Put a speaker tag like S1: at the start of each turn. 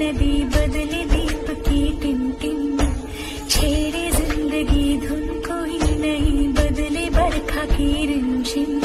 S1: नदी बदले दीप की टिम टिम छेड़े ज़िंदगी धुन कोई नहीं, बदले बरखा की रिमझिम